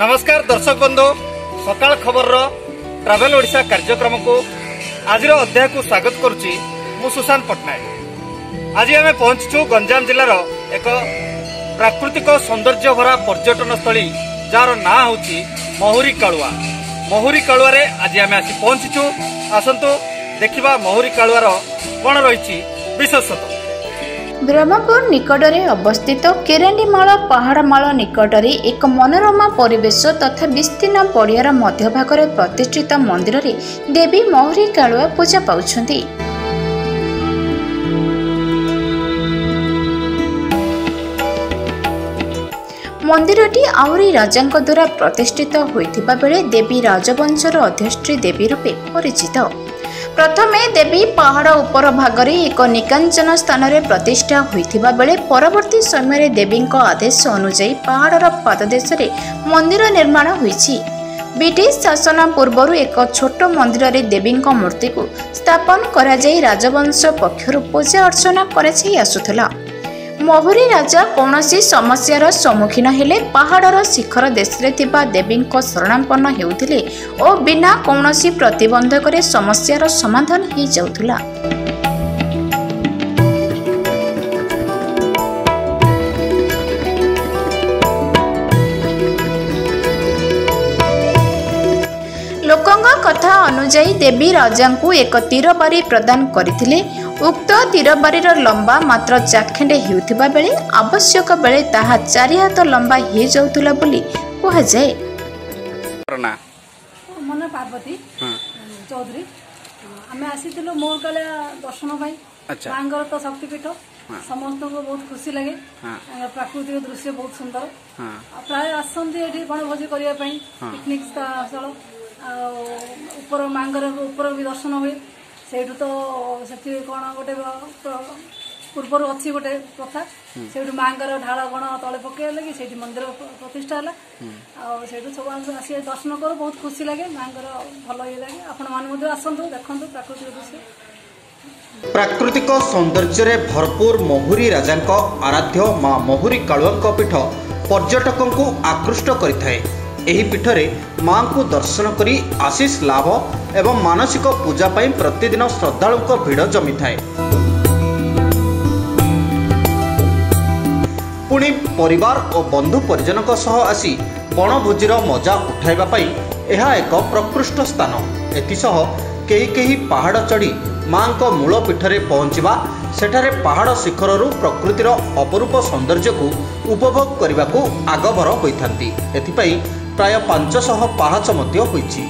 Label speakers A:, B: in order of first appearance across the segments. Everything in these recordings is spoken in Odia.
A: ନମସ୍କାର ଦର୍ଶକ ବନ୍ଧୁ। ସକାଳ ଖବରର ଟ୍ରାଭେଲ ଓଡ଼ିଶା କାର୍ଯ୍ୟକ୍ରମକୁ ଆଜିର ଅଧ୍ୟାୟକୁ ସ୍ୱାଗତ କରୁଛି ମୁଁ ସୁଶାନ୍ତ ପଟ୍ଟନାୟକ। ଆଜି ଆମେ ପହଞ୍ଚିଛୁ ଗଞ୍ଜାମ ଜିଲ୍ଲାର ଏକ ପ୍ରାକୃତିକ ସୌନ୍ଦର୍ଯ୍ୟ ଭରା ପର୍ଯ୍ୟଟନ ସ୍ଥଳୀ ଯାହାର ନାଁ ହେଉଛି ମହୁରୀ କାଳୁଆ। ମହୁରୀ କାଳୁଆରେ ଆଜି ଆମେ ଆସି ପହଞ୍ଚିଛୁ। ଆସନ୍ତୁ ଦେଖିବା ମହୁରୀ କାଳୁଆର କ'ଣ ରହିଛି ବିଶେଷତ୍ୱ
B: ବ୍ରହ୍ମପୁର ନିକଟରେ ଅବସ୍ଥିତ କେରାଣ୍ଡିମାଳ ପାହାଡ଼ମାଳ ନିକଟରେ ଏକ ମନୋରମା ପରିବେଶ ତଥା ବିସ୍ତୀର୍ଣ୍ଣ ପଡ଼ିଆର ମଧ୍ୟଭାଗରେ ପ୍ରତିଷ୍ଠିତ ମନ୍ଦିରରେ ଦେବୀ ମହୁରୀ କାଳୁଆ ପୂଜା ପାଉଛନ୍ତି। ମନ୍ଦିରଟି ଆହୁରି ରାଜାଙ୍କ ଦ୍ୱାରା ପ୍ରତିଷ୍ଠିତ ହୋଇଥିବା ବେଳେ ଦେବୀ ରାଜବଂଶର ଅଧିଷ୍ଠୀ ଦେବୀ ରୂପେ ପରିଚିତ। ପ୍ରଥମେ ଦେବୀ ପାହାଡ଼ ଉପର ଭାଗରେ ଏକ ନିକାଞ୍ଚନ ସ୍ଥାନରେ ପ୍ରତିଷ୍ଠା ହୋଇଥିବା ବେଳେ ପରବର୍ତ୍ତୀ ସମୟରେ ଦେବୀଙ୍କ ଆଦେଶ ଅନୁଯାୟୀ ପାହାଡ଼ର ପାଦଦେଶରେ ମନ୍ଦିର ନିର୍ମାଣ ହୋଇଛି। ବ୍ରିଟିଶ ଶାସନ ପୂର୍ବରୁ ଏକ ଛୋଟ ମନ୍ଦିରରେ ଦେବୀଙ୍କ ମୂର୍ତ୍ତିକୁ ସ୍ଥାପନ କରାଯାଇ ରାଜବଂଶ ପକ୍ଷରୁ ପୂଜା ଅର୍ଚ୍ଚନା କରାଯାଇ ଆସୁଥିଲା। ମହୁରୀ ରାଜା କୌଣସି ସମସ୍ୟାର ସମ୍ମୁଖୀନ ହେଲେ ପାହାଡ଼ର ଶିଖର ଦେଶରେ ଥିବା ଦେବୀଙ୍କ ଶରଣାପନ୍ନ ହେଉଥିଲେ ଓ ବିନା କୌଣସି ପ୍ରତିବନ୍ଧକରେ ସମସ୍ୟାର ସମାଧାନ ହୋଇଯାଉଥିଲା। ଲୋକଙ୍କ କଥା ଅନୁଯାୟୀ ଦେବୀ ରାଜାଙ୍କୁ ଏକ ତୀରବାରି ପ୍ରଦାନ କରିଥିଲେ ଉକ୍ତ ତୀରବାରିର ଲମ୍ବା ମାତ୍ର ଚାଖେଣ୍ଡେ ହେଉଥିବା ବେଳେ ଆବଶ୍ୟକ ବେଳେ ତାହା ଚାରି ହାତ ଲମ୍ବା ହୋଇଯାଉଥିଲା ବୋଲି କୁହାଯାଏ।
A: ନା
C: ମୋ ନାଁ ପାର୍ବତୀ।
A: ହଁ।
C: ଚୌଧୁରୀ। ଆମେ ଆସିଥିଲୁ ମୌରକାଳିଆ ଦର୍ଶନ ପାଇଁ।
A: ଆଚ୍ଛା।
C: ମାଙ୍କର ତ ଶକ୍ତିପୀଠ। ସମସ୍ତଙ୍କୁ ବହୁତ ଖୁସି ଲାଗେ।
A: ହଁ।
C: ତାଙ୍କର ପ୍ରାକୃତିକ ଦୃଶ୍ୟ ବହୁତ ସୁନ୍ଦର।
A: ହଁ।
C: ଆଉ ପ୍ରାୟ ଆସନ୍ତି ଏଠି ବଣଭୋଜି କରିବା ପାଇଁ ପିକନିକ ସ୍ଥଳ ଆଉ ଉପର ମାଙ୍କର ଉପର ବି ଦର୍ଶନ ହୁଏ। ସେଇଠୁ ତ ସେଠି କ'ଣ ଗୋଟେ ପ୍ର- ପୂର୍ବରୁ ଅଛି ଗୋଟେ ପ୍ରଥା। ସେଇଠୁ ମାଙ୍କର ଢାଳ ଗଣ ତଳେ ପକେଇଲେ କି ସେଇଠି ମନ୍ଦିର ପ୍ର- ପ୍ରତିଷ୍ଠା ହେଲା। ଆଉ ସେଇଠୁ ସବୁ ଆମେ ଆସି ଦର୍ଶନ କରୁ ବହୁତ ଖୁସି ଲାଗେ ମାଙ୍କର ଭଲ ଇଏ ଲାଗେ। ଆପଣମାନେ ମଧ୍ୟ ଆସନ୍ତୁ ଦେଖନ୍ତୁ ପ୍ରାକୃତିକ ଦୃଶ୍ୟ।
D: ପ୍ରାକୃତିକ ସୌନ୍ଦର୍ଯ୍ୟରେ ଭରପୁର ମହୁରୀ ରାଜାଙ୍କ ଆରାଧ୍ୟ ମା ମହୁରୀ କାଳୁଆଙ୍କ ପୀଠ ପର୍ଯ୍ୟଟକଙ୍କୁ ଆକୃଷ୍ଟ କରିଥାଏ। ଏହି ପୀଠରେ ମାଙ୍କୁ ଦର୍ଶନ କରି ଆଶିଷ ଲାଭ ଏବଂ ମାନସିକ ପୂଜା ପାଇଁ ପ୍ରତିଦିନ ଶ୍ରଦ୍ଧାଳୁଙ୍କ ଭିଡ଼ ଜମିଥାଏ। ପୁଣି ପରିବାର ଓ ବନ୍ଧୁ ପରିଜନଙ୍କ ସହ ଆସି ବଣଭୋଜିର ମଜା ଉଠାଇବା ପାଇଁ ଏହା ଏକ ପ୍ରକୃଷ୍ଟ ସ୍ଥାନ। ଏଥିସହ କେହି କେହି ପାହାଡ଼ ଚଢ଼ି ମାଙ୍କ ମୂଳ ପୀଠରେ ପହଞ୍ଚିବା ସେଠାରେ ପାହାଡ଼ ଶିଖରରୁ ପ୍ରକୃତିର ଅପରୂପ ସୌନ୍ଦର୍ଯ୍ୟକୁ ଉପଭୋଗ କରିବାକୁ ଆଗଭର ହୋଇଥାନ୍ତି। ଏଥିପାଇଁ ପ୍ରାୟ ପାଞ୍ଚଶହ ପାହାଚ ମଧ୍ୟ ହୋଇଛି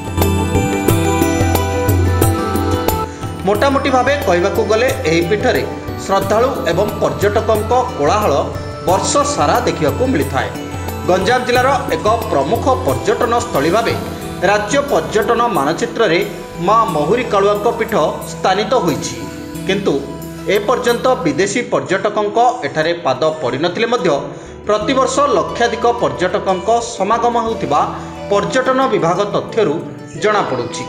D: ମୋଟାମୋଟି ଭାବେ କହିବାକୁ ଗଲେ ଏହି ପୀଠରେ ଶ୍ରଦ୍ଧାଳୁ ଏବଂ ପର୍ଯ୍ୟଟକଙ୍କ କୋଳାହଳ ବର୍ଷ ସାରା ଦେଖିବାକୁ ମିଳିଥାଏ। ଗଞ୍ଜାମ ଜିଲ୍ଲାର ଏକ ପ୍ରମୁଖ ପର୍ଯ୍ୟଟନ ସ୍ଥଳୀ ଭାବେ ରାଜ୍ୟ ପର୍ଯ୍ୟଟନ ମାନଚିତ୍ରରେ ମା ମହୁରୀ କାଳୁଆଙ୍କ ପୀଠ ସ୍ଥାନିତ ହୋଇଛି। କିନ୍ତୁ ଏପର୍ଯ୍ୟନ୍ତ ବିଦେଶୀ ପର୍ଯ୍ୟଟକଙ୍କ ଏଠାରେ ପାଦ ପଡ଼ିନଥିଲେ ମଧ୍ୟ ପ୍ରତିବର୍ଷ ଲକ୍ଷାଧିକ ପର୍ଯ୍ୟଟକଙ୍କ ସମାଗମ ହେଉଥିବା ପର୍ଯ୍ୟଟନ ବିଭାଗ ତଥ୍ୟରୁ ଜଣାପଡ଼ୁଛି।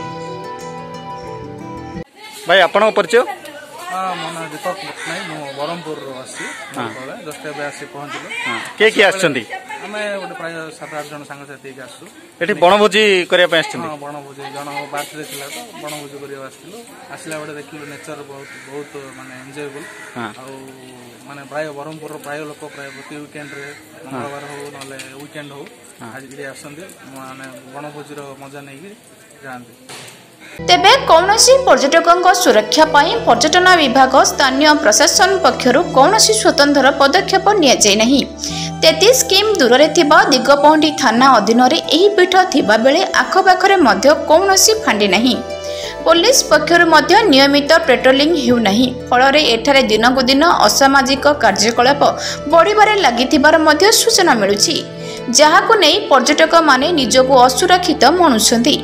A: ଭାଇ ଆପଣଙ୍କ ପରିଚୟ?
E: ହଁ ମୋ ନାଁ ଦୀପକ ପଟ୍ଟନାୟକ ମୁଁ ବ୍ରହ୍ମପୁରରୁ ଆସିଛି ଜଷ୍ଟ ଏବେ ଆସି ପହଞ୍ଚିଲୁ।
A: କିଏ କିଏ ଆସିଛନ୍ତି?
E: ଆମେ ଗୋଟେ ପ୍ରାୟ ସାତ ଆଠ ଜଣ ସାଙ୍ଗସାଥି ହେଇକି ଆସିଛୁ।
A: ଏଠି ବଣଭୋଜି କରିବା ପାଇଁ ଆସିଛନ୍ତି?
E: ହଁ ବଣଭୋଜି। ଜଣ ବାର୍ଥଡେ ଥିଲା ତ ବଣଭୋଜି କରିବାକୁ ଆସିଥିଲୁ। ଆସିଲା ବେଳେ ଦେଖିଲୁ ନେଚର ବହୁତ ବହୁତ ମାନେ ଏନ୍ଜୟେବୁଲ୍। ଆଉ ମାନେ ପ୍ରାୟ ବ୍ରହ୍ମପୁରର ପ୍ରାୟ ଲୋକ ପ୍ରାୟ ପ୍ରତି ୱିକେଣ୍ଡରେ ମଙ୍ଗଳବାର ହଉ ନହେଲେ ୱିକେଣ୍ଡ ହଉ ଆଜି ଏଠି ଆସନ୍ତି ମାନେ ବଣଭୋଜିର ମଜା ନେଇକି ଯାଆନ୍ତି।
B: ତେବେ କୌଣସି ପର୍ଯ୍ୟଟକଙ୍କ ସୁରକ୍ଷା ପାଇଁ ପର୍ଯ୍ୟଟନ ବିଭାଗ ସ୍ଥାନୀୟ ପ୍ରଶାସନ ପକ୍ଷରୁ କୌଣସି ସ୍ୱତନ୍ତ୍ର ପଦକ୍ଷେପ ନିଆଯାଇ ନାହିଁ। ତେତିଶ କିମ୍ ଦୂରରେ ଥିବା ଦିଗପହଣ୍ଡି ଥାନା ଅଧୀନରେ ଏହି ପୀଠ ଥିବାବେଳେ ଆଖପାଖରେ ମଧ୍ୟ କୌଣସି ଫାଣ୍ଡି ନାହିଁ। ପୋଲିସ ପକ୍ଷରୁ ମଧ୍ୟ ନିୟମିତ ପେଟ୍ରୋଲିଂ ହେଉନାହିଁ। ଫଳରେ ଏଠାରେ ଦିନକୁ ଦିନ ଅସାମାଜିକ କାର୍ଯ୍ୟକଳାପ ବଢ଼ିବାରେ ଲାଗିଥିବାର ମଧ୍ୟ ସୂଚନା ମିଳୁଛି। ଯାହାକୁ ନେଇ ପର୍ଯ୍ୟଟକମାନେ ନିଜକୁ ଅସୁରକ୍ଷିତ ମଣୁଛନ୍ତି।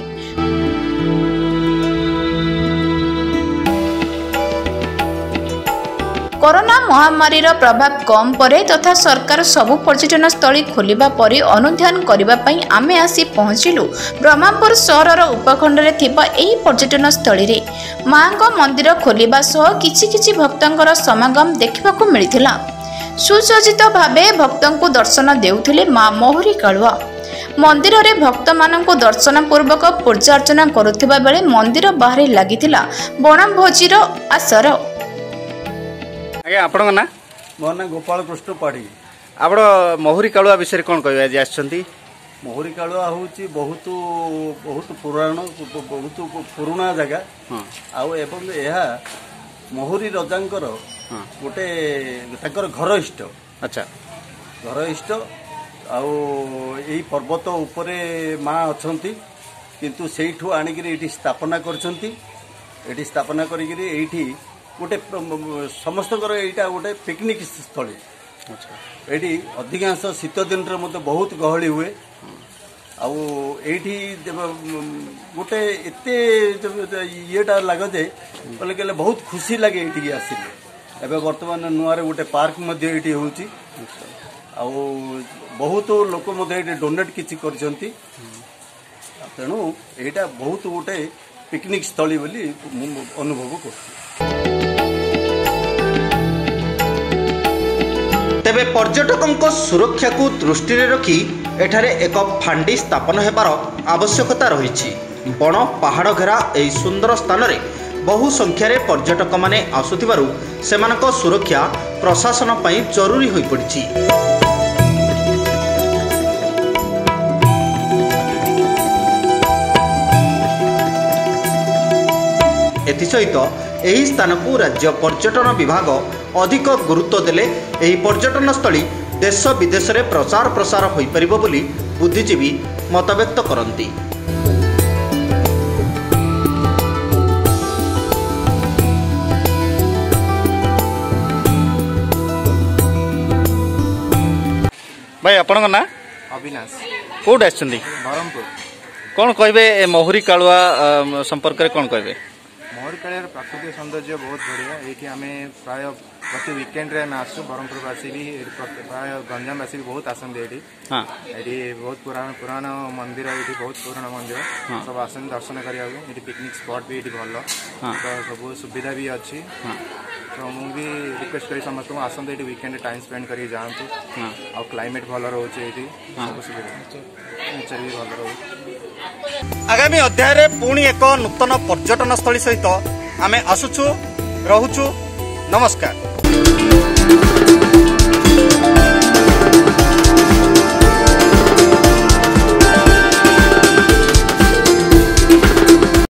B: କରୋନା ମହାମାରୀର ପ୍ରଭାବ କମ୍ ପରେ ତଥା ସରକାର ସବୁ ପର୍ଯ୍ୟଟନ ସ୍ଥଳୀ ଖୋଲିବା ପରେ ଅନୁଧ୍ୟାନ କରିବା ପାଇଁ ଆମେ ଆସି ପହଞ୍ଚିଲୁ ବ୍ରହ୍ମପୁର ସହରର ଉପଖଣ୍ଡରେ ଥିବା ଏହି ପର୍ଯ୍ୟଟନ ସ୍ଥଳୀରେ। ମାଙ୍କ ମନ୍ଦିର ଖୋଲିବା ସହ କିଛି କିଛି ଭକ୍ତଙ୍କର ସମାଗମ ଦେଖିବାକୁ ମିଳିଥିଲା। ସୁସଜ୍ଜିତ ଭାବେ ଭକ୍ତଙ୍କୁ ଦର୍ଶନ ଦେଉଥିଲେ ମା ମହୁରୀ କାଳୁଆ। ମନ୍ଦିରରେ ଭକ୍ତମାନଙ୍କୁ ଦର୍ଶନ ପୂର୍ବକ ପୂଜା ଅର୍ଚ୍ଚନା କରୁଥିବା ବେଳେ ମନ୍ଦିର ବାହାରେ ଲାଗିଥିଲା ବଣଭୋଜିର ଆସର
A: ଆଜ୍ଞା ଆପଣଙ୍କ ନାଁ?
F: ମୋ ନାଁ ଗୋପାଳ କୃଷ୍ଣ ପାଢ଼ୀ।
A: ଆପଣ ମହୁରୀ କାଳୁଆ ବିଷୟରେ କ'ଣ କହିବେ? ଆଜି ଆସିଛନ୍ତି।
F: ମହୁରୀ କାଳୁଆ ହେଉଛି ବହୁତ ବହୁତ ପୁରାଣ ବହୁତ ପୁରୁଣା ଜାଗା। ଆଉ ଏବଂ ଏହା ମହୁରୀ ରଜାଙ୍କର ଗୋଟେ ତାଙ୍କର ଘର ଇଷ୍ଟ
A: ଆଚ୍ଛା।
F: ଘର ଇଷ୍ଟ ଆଉ ଏଇ ପର୍ବତ ଉପରେ ମା ଅଛନ୍ତି। କିନ୍ତୁ ସେଇଠୁ ଆଣିକିରି ଏଇଠି ସ୍ଥାପନା କରିଛନ୍ତି। ଏଇଠି ସ୍ଥାପନା କରିକିରି ଏଇଠି ଗୋଟେ ପ୍ର- ସମସ୍ତଙ୍କର ଏଇଟା ଗୋଟେ ପିକନିକ୍ ସ୍ଥଳୀ। ଏଇଠି ଅଧିକାଂଶ ଶୀତ ଦିନରେ ମଧ୍ୟ ବହୁତ ଗହଳି ହୁଏ। ଆଉ ଏଇଠି ଦେବ- ଉମ୍, ଗୋଟେ ଏତେ ଇଏଟା ଲାଗେ ଯେ କହିଲେ କହିଲେ ବହୁତ ଖୁସି ଲାଗେ ଏଇଠିକି ଆସିଲେ। ଏବେ ବର୍ତ୍ତମାନ ନୂଆରେ ଗୋଟେ ପାର୍କ ମଧ୍ୟ ଏଇଠି ହେଉଛି। ଆଉ ବହୁତ ଲୋକ ମଧ୍ୟ ଏଇଠି ଡୋନେଟ୍ କିଛି କରିଛନ୍ତି। ତେଣୁ ଏଇଟା ବହୁତ ଗୋଟେ ପିକନିକ୍ ସ୍ଥଳୀ ବୋଲି ମୁଁ ଅନୁଭବ କରୁଛି।
D: ତେବେ ପର୍ଯ୍ୟଟକଙ୍କ ସୁରକ୍ଷାକୁ ଦୃଷ୍ଟିରେ ରଖି ଏଠାରେ ଏକ ଫାଣ୍ଡି ସ୍ଥାପନ ହେବାର ଆବଶ୍ୟକତା ରହିଛି। ବଣ ପାହାଡ଼ ଘେରା ଏହି ସୁନ୍ଦର ସ୍ଥାନରେ ବହୁ ସଂଖ୍ୟାରେ ପର୍ଯ୍ୟଟକମାନେ ଆସୁଥିବାରୁ ସେମାନଙ୍କ ସୁରକ୍ଷା ପ୍ରଶାସନ ପାଇଁ ଜରୁରୀ ହୋଇପଡ଼ିଛି। ଏଥିସହିତ ଏହି ସ୍ଥାନକୁ ରାଜ୍ୟ ପର୍ଯ୍ୟଟନ ବିଭାଗ ଅଧିକ ଗୁରୁତ୍ୱ ଦେଲେ ଏହି ପର୍ଯ୍ୟଟନସ୍ଥଳୀ ଦେଶ ବିଦେଶରେ ପ୍ରଚାର ପ୍ରସାର ହୋଇପାରିବ ବୋଲି ବୁଦ୍ଧିଜୀବୀ ମତବ୍ୟକ୍ତ କରନ୍ତି।
A: ଭାଇ ଆପଣଙ୍କ ନାଁ?
E: ଅବିନାଶ।
A: କୋଉଠି ଆସିଛନ୍ତି?
E: ବ୍ରହ୍ମପୁର।
A: କ'ଣ କହିବେ ଏ ମହୁରୀ କାଳୁଆ ସମ୍ପର୍କରେ କ'ଣ କହିବେ?
E: ମହୁରକାଳିଆର ପ୍ରାକୃତିକ ସୌନ୍ଦର୍ଯ୍ୟ ବହୁତ ବଢ଼ିଆ। ଏଇଠି ଆମେ ପ୍ରାୟ ପ୍ରତି ୱିକେଣ୍ଡରେ ଆମେ ଆସୁ ବ୍ରହ୍ମପୁରବାସୀ ବି ଏଇଠି ପ୍ରତି- ପ୍ରାୟ ଗଞ୍ଜାମବାସୀ ବି ବହୁତ ଆସନ୍ତି ଏଇଠି।
A: ହଁ।
E: ଏଠି ବହୁତ ପୁରାଣ ପୁରାଣ ମନ୍ଦିର ଏଇଠି ବହୁତ ପୁରୁଣା ମନ୍ଦିର। ସବୁ ଆସନ୍ତି ଦର୍ଶନ କରିବାକୁ। ଏଠି ପିକନିକ ସ୍ପଟ୍ ବି ଏଠି ଭଲ। ତ ସବୁ ସୁବିଧା ବି ଅଛି। ତ ମୁଁ ବି ରିକ୍ୱେଷ୍ଟ କରି ସମସ୍ତଙ୍କୁ ଆସନ୍ତୁ ଏଠି ୱିକେଣ୍ଡରେ ଟାଇମ୍ ସ୍ପେଣ୍ଡ କରିକି ଯାଆନ୍ତୁ। ଆଉ କ୍ଲାଇମେଟ୍ ଭଲ ରହୁଛି ଏଇଠି। ସବୁ ସୁବିଧା। ନେଚର ବି ଭଲ ରହୁଛି।
A: ଆଗାମୀ ଅଧ୍ୟାୟରେ ପୁଣି ଏକ ନୂତନ ପର୍ଯ୍ୟଟନସ୍ଥଳୀ ସହିତ ଆମେ ଆସୁଛୁ ରହୁଛୁ ନମସ୍କାର